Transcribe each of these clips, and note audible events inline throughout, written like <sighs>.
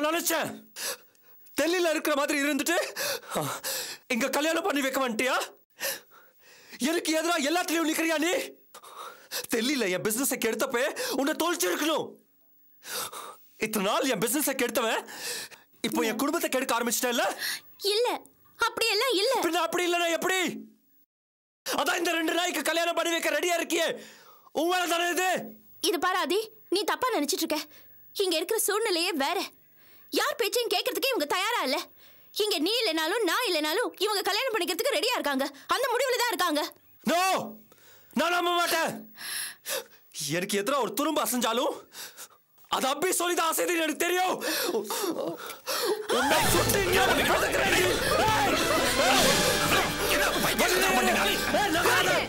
நான் நினைச்சேன். டெல்லியில இருக்கிற மாதிரி இருந்துட்டு இங்க கல்யாணம் பண்ணி வைக்க வந்துட்டியா? எனக்கு எதிரா எல்லாத்துலயும் நிக்கிறியா நீ? டெல்லியில என் பிசினஸை கெடுத்தப்ப உன்னை தொலைச்சிருக்கணும். இத்தனை நாள் என் பிசினஸை கெடுத்தவன் இப்போ என் குடும்பத்தை கெடுக்க ஆரம்பிச்சிட்டேன்ல இல்ல? அப்படியெல்லாம் இல்ல. பின்ன அப்படி இல்லைன்னா எப்படி? அதான் இந்த ரெண்டு நாய்க்கு கல்யாணம் பண்ணி வைக்க ரெடியா இருக்கியே. உன் வேலை தானே இது? இது பாரு ஆதி. நீ தப்பா நினைச்சிட்டு இருக்க. இங்க இருக்கிற சூழ்நிலையே வேற. யார் பேச்சையும் கேட்கறதுக்கு இவங்க தயாரா இல்ல? இங்க நீ இல்லைனாலும் நான் இல்லைனாலும் இவங்க கல்யாணம் பண்ணிக்கிறதுக்கு ரெடியா இருக்காங்க. அந்த முடிவுல தான் இருக்காங்க. நோ! நான் நம்ப மாட்டேன். எனக்கு எதிராக ஒரு துரும்பு அசைஞ்சாலும் அது அப்படி சொல்லி தான் அசைதுன்னு எனக்கு தெரியும். உன்னை சுட்டு!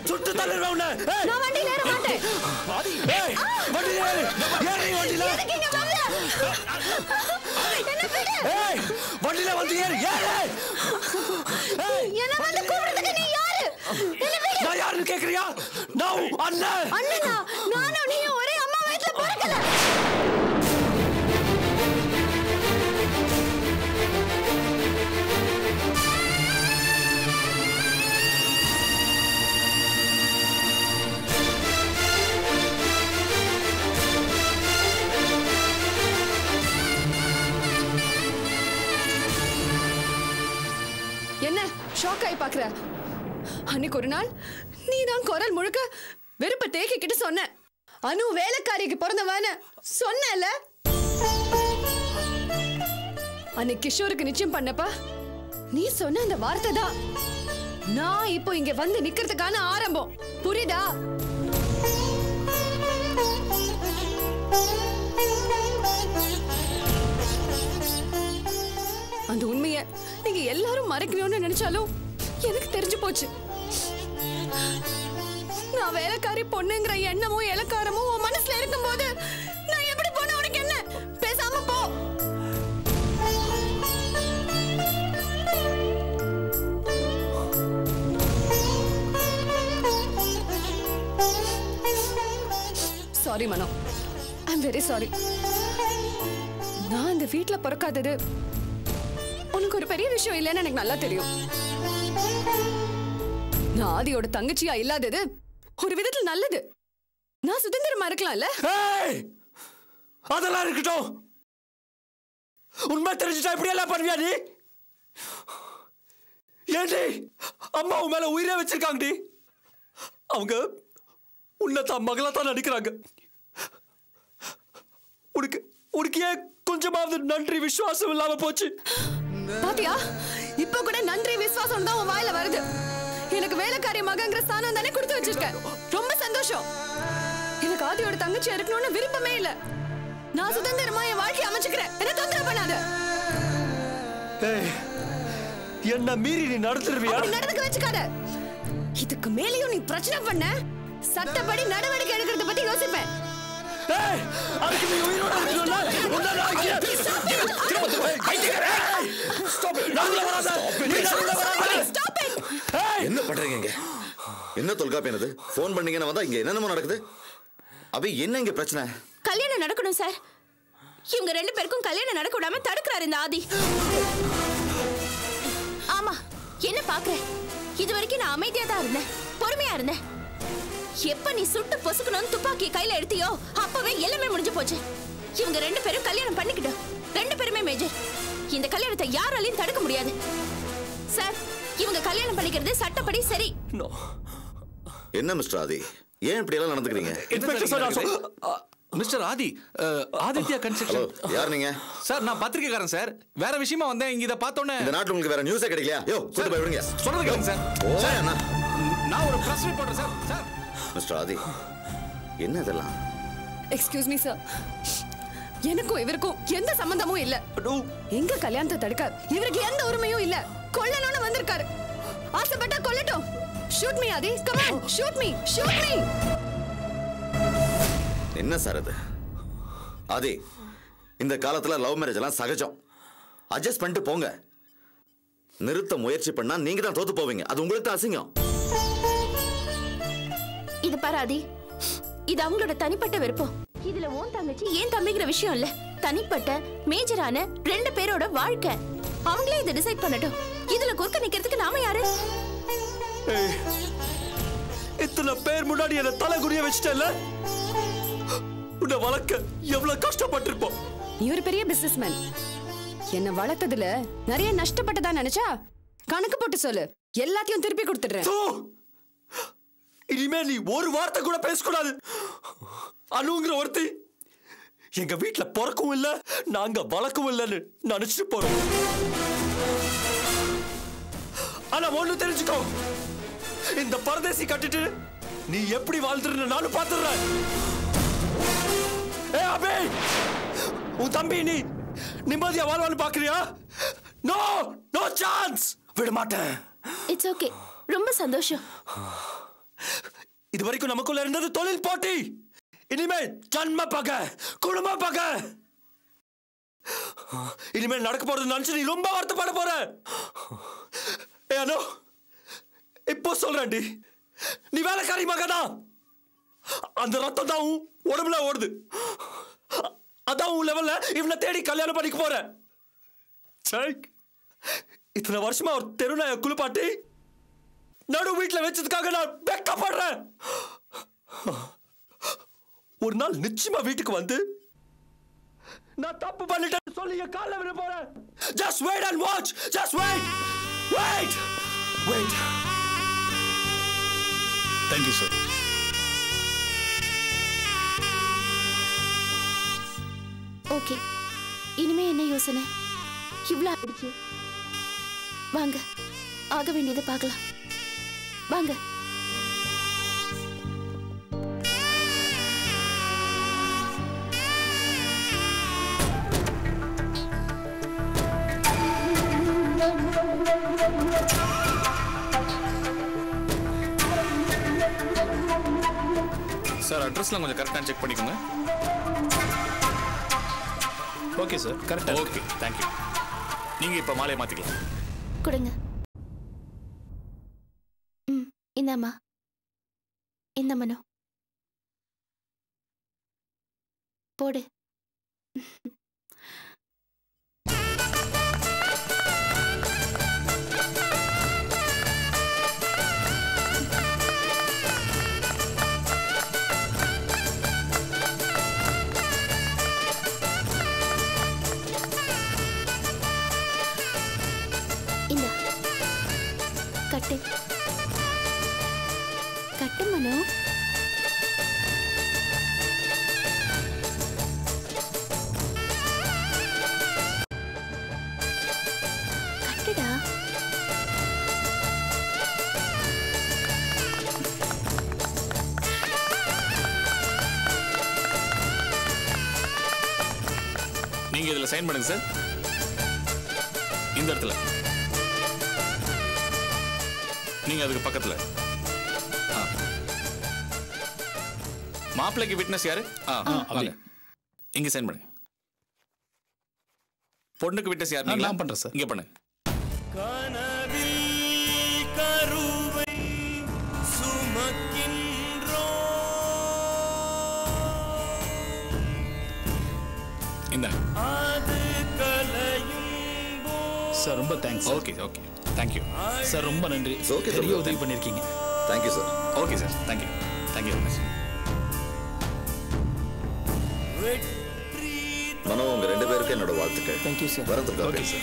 சுட்டு தள்ளிடுவேன் உன்னை. வண்டியில ஏற மாட்டேன். ஏய், வண்டியில ஏறு. வண்டியில. ஏய், வண்டியில வந்து ஏறு, ஏறு. ஏய், என்ன வந்து கூப்பிடுறதுக்கு நீ யாரு என்ன விடு. நான் யாருன்னு கேக்குறியா நான் அண்ணனா கை ஆகி பாக்குற அன்னைக்கு ஒரு நாள் நீ தான் குரல் முழுக்க வெறுப்ப தேக்கிக்கிட்டு சொன்ன. அனு வேலைக்காரிக்கு பிறந்தவன்னு சொன்னல அன்னைக்கு கிஷோருக்கு நிச்சயம் பண்ணப்பா நீ சொன்ன அந்த வார்த்தை தான். நான் இப்போ இங்க வந்து நிக்கிறதுக்கான ஆரம்பம். புரியுதா? அந்த உண்மைய நீங்க எல்லாரும் மறைக்கணும்னு நினைச்சாலும் எனக்கு தெரிஞ்சு போச்சு. நான் வேலைக்காரி பொண்ணுங்கிற எண்ணமும் இலக்காரமும் உன் மனசுல இருக்கும்போது நான் எப்படி போன உனக்கு என்ன? பேசாம போ. Sorry Mano. I'm very sorry நான் இந்த வீட்டில் பிறக்காதது உனக்கு ஒரு பெரிய விஷயம் இல்லைன்னு எனக்கு நல்லா தெரியும். நான் ஆதியோட தங்கச்சியா இல்லாதது ஒரு விதத்துல நல்லது. நான் சுதந்திரமா இருக்கலாம்ல? அதெல்லாம் இருக்கட்டும். உண்மை தெரிஞ்சுட்டா இப்படி எல்லாம் பண்ணுவியா நீ? ஏண்டி? அம்மா உன் மேல உயிரே வச்சிருக்காங்கடி. அவங்க உன்னை தான் மகளா தான் நடிக்கிறாங்க. உனக்கு உனக்கு ஏன் கொஞ்சமாவது நன்றி விசுவாசம் இல்லாம போச்சு? பாத்தியா? இப்ப கூட நன்றி விசுவாசம் தான் உன் வாயில வருது. எனக்கு வேலைக்காரி மகங்கிற ஸ்தானம் தானே கொடுத்து வச்சிருக்க ரொம்ப சந்தோஷம். எனக்கு ஆதியோட தங்கச்சியா இருக்கணும்னு விருப்பமே இல்ல. நான் சுதந்திரமா என் வாழ்க்கைய அமைச்சுக்கிறேன். என்ன தொந்தரவு பண்ணாத. என்ன மீறி நீ நடத்துருவியா நடந்துக்க வச்சுக்காத. இதுக்கு மேலேயும் நீ பிரச்சனை பண்ண. சட்டப்படி நடவடிக்கை எடுக்கிறத பத்தி யோசிப்பேன். it. Stop. it! என்ன பண்றீங்க இங்க. என்ன தொல்காப்பு என்னது? ஃபோன் பண்ணீங்கன்னு வந்தா இங்க என்னென்னமோ நடக்குது. அபி என்ன இங்க பிரச்சனை? கல்யாணம் நடக்கணும் சார். இவங்க ரெண்டு பேருக்கும் கல்யாணம் நடக்க விடாம தடுக்கிறாரு இந்த ஆதி. ஆமா என்ன பாக்குற? இது வரைக்கும் நான் அமைதியா தான் இருந்தேன். பொறுமையா இருந்தேன். எப்ப நீ சுட்டு பொசுக்கணும்னு துப்பாக்கி கையில எடுத்தியோ அப்பவே எல்லாமே முடிஞ்சு போச்சு. இவங்க ரெண்டு பேரும் கல்யாணம் பண்ணிக்கிட்டோம். ரெண்டு பேருமே மேஜர் இந்த கல்யாணத்தை யாராலையும் தடுக்க முடியாது. சார் இவங்க கல்யாணம் பண்ணிக்கிறது சட்டப்படி சரி. என்ன மிஸ்டர் ஆதி? ஏன் இப்படி எல்லாம் நடந்துக்கிறீங்க? ஆ, மிஸ்டர் ஆதி ஆதித்யா கன்ஸ்ட்ரக்ஷன் யார் நீங்க? சார் நான் பத்திரிக்கைக்காரன் சார். வேற விஷயமா வந்தேன். இங்க இத பார்த்தோன்னே இந்த நாட்டுல உங்களுக்கு வேற நியூஸே கிடைக்கலையா? யோ கூட்டு போய் விடுங்க. சொல்றது கேளுங்க சார். ஓ சார், அண்ணா நான் ஒரு press reporter sir. Sir. Mister Adhi என்ன இதெல்லாம்? எக்ஸ்கியூஸ் மீ சார் எனக்கும் இவருக்கும் எந்த சம்பந்தமும் இல்ல. எங்க கல்யாணத்தை தடுக்க இவருக்கு எந்த உரிமையும் இல்ல. கொல்லணும்னு வந்திருக்காரு. ஆசைப்பட்டா கொல்லட்டும். Shoot me Adhi. Come on shoot me shoot me என்ன சார் இது ஆதி இந்த காலத்துல லவ் மேரேஜ் எல்லாம் சகஜம். அட்ஜஸ்ட் பண்ணிட்டு போங்க. நிறுத்த முயற்சி பண்ணா நீங்க தான் தோத்து போவீங்க. அது உங்களுக்கு தான் அசிங்கம். இது பாராதி இது அவங்களோட தனிப்பட்ட விருப்பம். இதுல உன் தங்கச்சி ஏன் தம்பிங்கிற விஷயம் இல்ல. தனிப்பட்ட மேஜரான ரெண்டு பேரோட வாழ்க்கை. அவங்களே இதை டிசைட் பண்ணட்டும். இதுல குறுக்க நிக்கிறதுக்கு நாம யாரு? இத்தனை பேர் முன்னாடி என்ன தலை குனிய வச்சுட்டல உன்னை வளர்க்க எவ்வளவு கஷ்டப்பட்டிருப்போம். நீ ஒரு பெரிய பிசினஸ்மேன் என்ன வளர்த்ததுல நிறைய நஷ்டப்பட்டதா நினைச்சா? கணக்கு போட்டு சொல்லு. எல்லாத்தையும் திருப்பி கொடுத்துடுறேன்! இனிமே நீ ஒரு வார்த்தை கூட பேசக்கூடாது. அனுங்கிற ஒருத்தி எங்க வீட்ல பிறக்கவும் இல்ல நாங்க வளர்க்கவும் இல்லைன்னு நினைச்சிட்டு போறோம். ஆனா ஒண்ணு தெரிஞ்சுக்கோ. இந்த பரதேசி கட்டிட்டு நீ எப்படி வாழ்ந்துருன்னு நானும் பாத்துறேன் ஏ அபே! உன் தம்பி நீ நிம்மதியா வாழ்வான்னு பாக்குறியா நோ நோ சான்ஸ் விட மாட்டேன் இட்ஸ் ஓகே ரொம்ப சந்தோஷம். இது வரைக்கும் நமக்குள்ள இருந்தது தொழில் போட்டி. இனிமே ஜன்ம பகை குடும்ப பகை. இனிமேல் நடக்க போறது நினைச்சு நீ ரொம்ப வருத்தப்பட போற. ஏ அனு இப்போ சொல்றேன்டி. நீ வேலைக்காரி மகதான் அந்த ரத்தம் தான் உன் உடம்புல ஓடுது. அதான் உன் லெவல்ல இவனை தேடி கல்யாணம் பண்ணிக்க போறேன். இத்தனை வருஷமா ஒரு தெருநாய குளிப்பாட்டி நடு வீட்டில் வச்சதுக்காக நான் வெக்கப்படுறேன். ஒரு நாள் நிச்சயமா வீட்டுக்கு வந்து நான் தப்பு பண்ணிட்டேன்னு சொல்லி என் விட போறேன். Just wait and watch just wait Wait! Wait. Thank you, sir. Okay இனிமே என்ன யோசனை இவ்வளோ ஆயிடுச்சு வாங்க ஆக வேண்டியதை பார்க்கலாம் வாங்க சார் அட்ரஸ்லாம் கொஞ்சம் கரெக்டாக செக் பண்ணிக்கோங்க. ஓகே சார் கரெக்டாக ஓகே தேங்க்யூ நீங்கள் இப்போ மாலையை மாற்றிக்கலாம் கொடுங்க. ம் இந்தாம்மா இந்த மனோ. போடு. நீங்கள் இதில் சைன் பண்ணுங்க சார் இந்த இடத்துல. நீங்கள் அதுக்கு பக்கத்தில். மாப்பிள்ளைக்கு விட்னஸ் யாரு? ஆ வாங்க. இங்கே சைன் பண்ணுங்க. பொண்ணுக்கு விட்னஸ் யார் நான் பண்றேன் சார். இங்கே பண்ணுங்க. கனவில் கருவை சுமக்கின்றோ சார் ரொம்ப thanks okay okay thank you sir ரொம்ப நன்றி. Okay, sir. பெரிய உதவி பண்ணிருக்கீங்க. Thank you sir okay sir thank you thank you very much Mano உங்க ரெண்டு பேருக்கும் என்னோட வாழ்த்துக்கள். தேங்க்யூ சார் வரேன் துர்கா sir.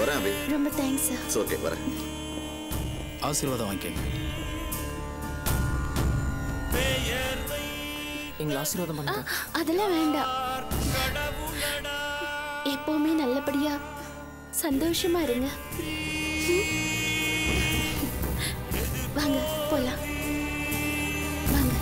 வரேன் அபி. ரொம்ப தேங்க்ஸ் இட்ஸ் ஓகே வரேன். ஆசீர்வாதம் வாங்கிக்கங்க. எங்களை ஆசீர்வாதம் பண்ணுங்க. அதெல்லாம் வேண்டாம். எப்பவுமே நல்லபடியா சந்தோஷமா இருங்க. வாங்க போலாம். வாங்க.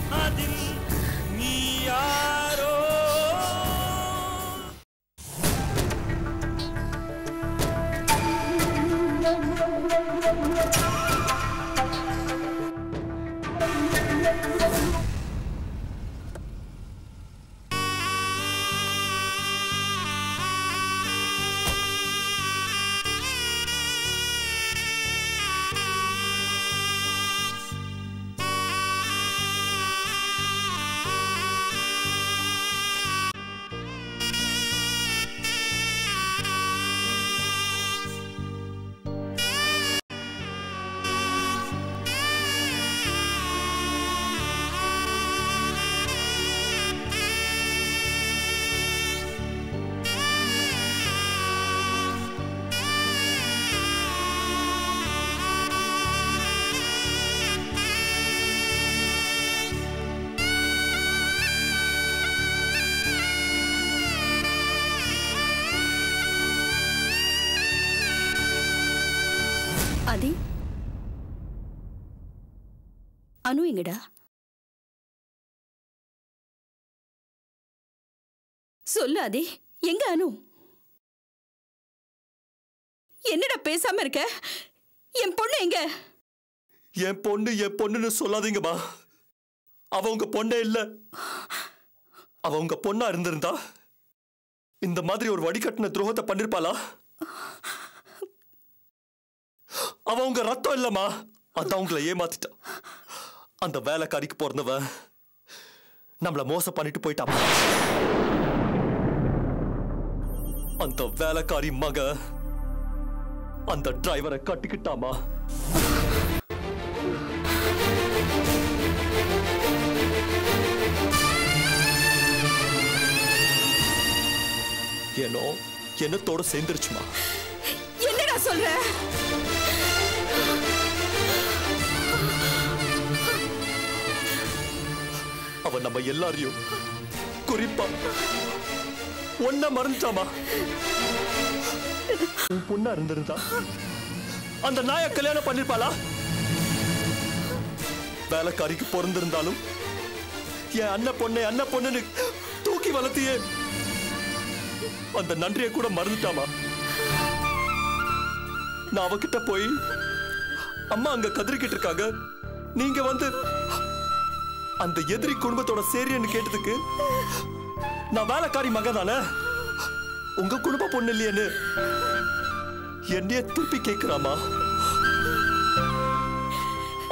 அனு எங்கடா? சொல்லு ஆதி எங்க அனு? என்னடா பேசாம இருக்க? என் பொண்ணு எங்க? என் பொண்ணு என் பொண்ணுன்னு சொல்லாதீங்கம்மா. அவ உங்க பொண்ணே இல்ல. அவ உங்க பொண்ணா இருந்திருந்தா இந்த மாதிரி ஒரு வடிகட்டின துரோகத்தை பண்ணிருப்பாளா? அவ உங்க ரத்தம் இல்லம்மா. அதான் உங்களை ஏமாத்திட்டான் அந்த வேலைக்காரிக்கு பிறந்தவன் நம்மளை மோசம் பண்ணிட்டு போயிட்டாமா அந்த வேலைக்காரி மக அந்த டிரைவரை கட்டிக்கிட்டாமா? ஏனோ என்னத்தோட சேர்ந்துருச்சுமா? என்னடா சொல்ற? அவ நம்ம எல்லாரையும். குறிப்பா ஒன்ன மறந்துட்டாமா? பொண்ணா இருந்திருந்தா? அந்த நாய கல்யாணம் பண்ணிருப்பாளா? வேலைக்காரிக்கு பொறந்திருந்தாலும் என் அண்ணன் பொண்ணை அண்ணன் பொண்ணுன்னு தூக்கி வளர்த்தியே அந்த நன்றியை கூட மறந்துட்டாமா? நான் அவகிட்ட போய் அம்மா அங்க கதறிக்கிட்டு இருக்காங்க. நீங்க வந்து அந்த எதிரி குடும்பத்தோட சேரியன்னு கேட்டதுக்கு நான் வேலைக்காரி மக தானே உங்க குடும்ப பொண்ணு இல்லையேன்னு என்னைய திருப்பி கேட்கிறாமா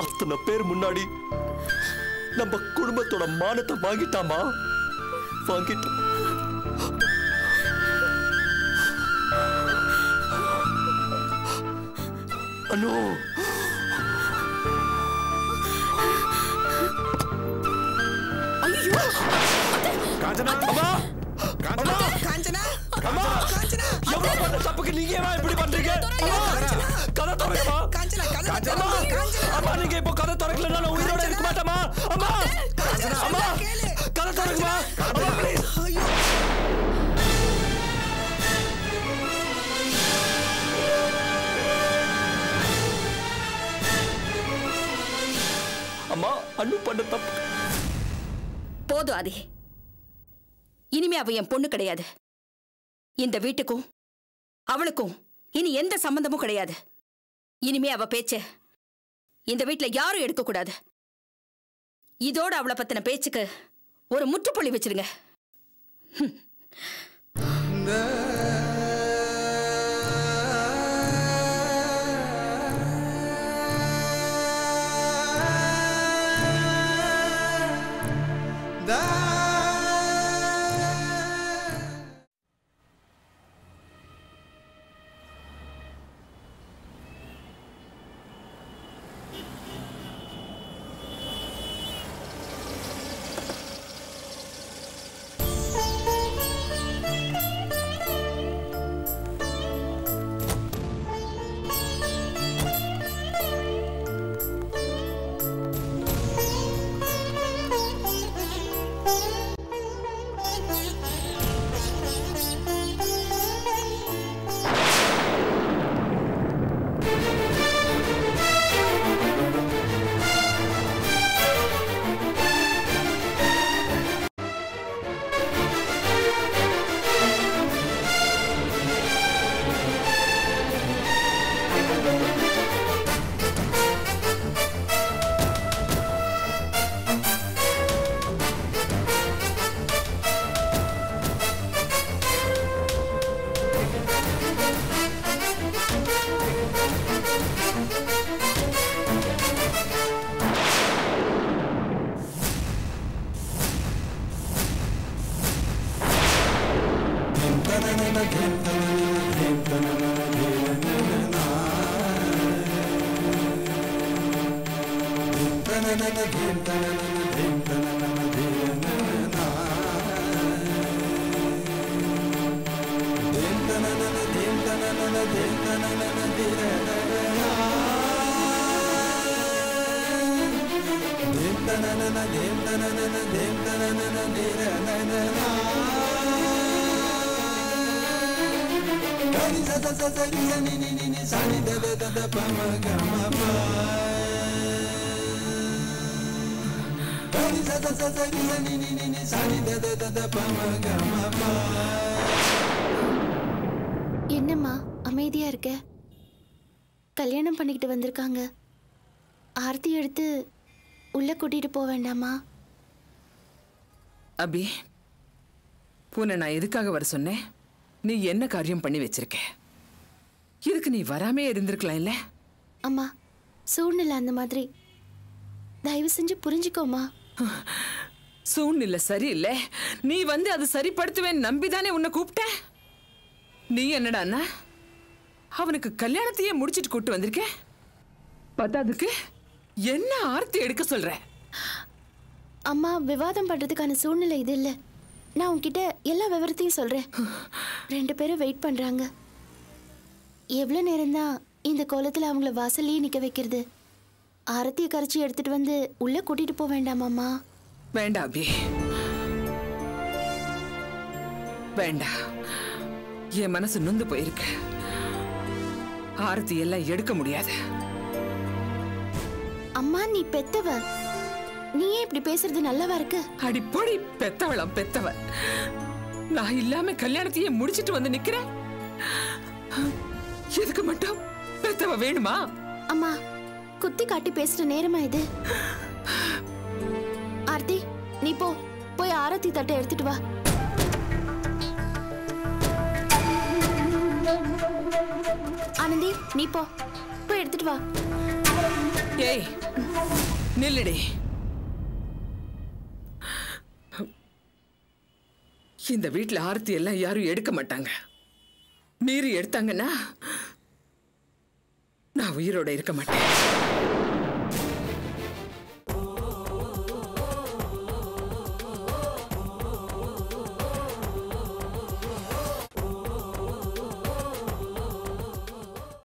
அத்தனை பேர் முன்னாடி நம்ம குடும்பத்தோட மானத்தை வாங்கிட்டாமா? வாங்கிட்டு அனு காஞ்சனா? அம்மா! காஞ்சனா காஞ்சனா? அம்மா! காஞ்சனா! எவ்வளவு பண்ண தப்புக்கு நீங்க ஏன் இப்படி பண்றீங்க? அம்மா, கதை திறக்கமா காஞ்சனா அம்மா! காஞ்சனா! அம்மா நீங்க இப்போ கதை திறக்கலன்னா நான் உயிரோட இருக்க மாட்டேமா அம்மா! அம்மா! கேளு. கதை திறக்குமா அம்மா ப்ளீஸ் ஐயோ! அம்மா அண்ணு பண்ண தப்பு. போதும் ஆதி. இனிமே அவ என் பொண்ணு கிடையாது. இந்த வீட்டுக்கும் அவளுக்கும் இனி எந்த சம்பந்தமும் கிடையாது. இனிமே அவ பேச்ச இந்த வீட்டுல யாரும் எடுக்கக்கூடாது இதோட அவளை பத்தின பேச்சுக்கு ஒரு முற்றுப்புள்ளி வச்சிருங்க. na na na na Da என்னம்மா அமைதியா இருக்க? கல்யாணம் பண்ணிக்கிட்டு வந்திருக்காங்க. ஆர்த்தி எடுத்து உள்ள கூட்டிட்டு போக வேண்டாமா? அபி பூனை நான் எதுக்காக வர சொன்னேன்? நீ என்ன காரியம் பண்ணி வச்சிருக்க? இதுக்கு நீ வராமே இருந்திருக்கலாம் இல்ல அம்மா சூழ்நிலை அந்த மாதிரி. தயவு செஞ்சு புரிஞ்சுக்கோமா சூழ்நிலை சரியில்லை. நீ வந்து அது சரிப்படுத்துவேன் நம்பிதானே உன்னை கூப்பிட்ட? நீ என்னடான்னா அவனுக்கு கல்யாணத்தையே முடிச்சிட்டு கூட்டு வந்திருக்க? பத்தாதுக்கு என்ன ஆர்த்தி எடுக்க சொல்ற? அம்மா விவாதம் பண்றதுக்கான சூழ்நிலை இது இல்ல. நான் உன்கிட்ட எல்லா விவரத்தையும் சொல்றேன். <sighs> ரெண்டு பேரும் வெயிட் பண்றாங்க. எவ்வளவு நேரம்தான் இந்த கோலத்துல அவங்கள வாசல்லையே நிக்க வைக்கிறது? ஆரத்திய கரைச்சி எடுத்துட்டு வந்து உள்ள கூட்டிட்டு போக வேண்டாமாம்மா? வேண்டாம் அபி. வேண்டாம். என் மனசு நொந்து போயிருக்கு. ஆரத்தி எல்லாம் எடுக்க முடியாது. அம்மா நீ பெத்தவ. நீயே இப்படி பேசுறது நல்லவா இருக்கு? அடிப்பொடி பெத்தவளாம் பெத்தவ நான் இல்லாம கல்யாணத்தையே முடிச்சிட்டு வந்து நிக்கிறேன். எதுக்கு மட்டும் பெத்தவ வேணுமா? அம்மா குத்தி காட்டி பேசுற நேரமா இது? ஆர்த்தி நீ போ. போய் ஆரத்தி தட்டை எடுத்துட்டு வா. ஆனந்தி நீ போ. போய் எடுத்துட்டு வா. ஏய் நில்லுடி. இந்த வீட்டில் ஆரத்தி எல்லாம் யாரும் எடுக்க மாட்டாங்க. மீறி எடுத்தாங்கன்னா நான் உயிரோட இருக்க மாட்டேன்.